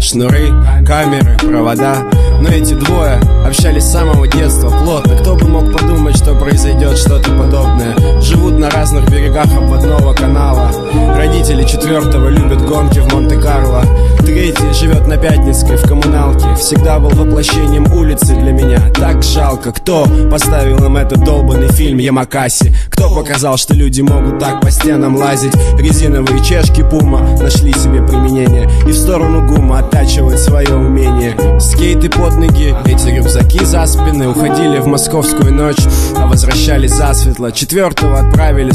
Шнуры, камеры, провода. Но эти двое общались с самого детства плотно. Кто бы мог подумать, что произойдет что-то подобное? Живут на разных берегах обводного канала. Родители четвертого любят гонки в Монте-Карло. Третий живет на Пятницкой в коммуналке Всегда был воплощением улицы для меня. Так жалко, кто поставил им этот долбанный фильм Ямакаси Кто показал, что люди могут так по стенам лазить? Резиновые чешки Пума нашли себе применение И в сторону ГУМа оттачивать свое умение. Скейты под ноги, эти рюкзаки за спины Уходили в московскую ночь, а возвращались засветло Четвертого отправили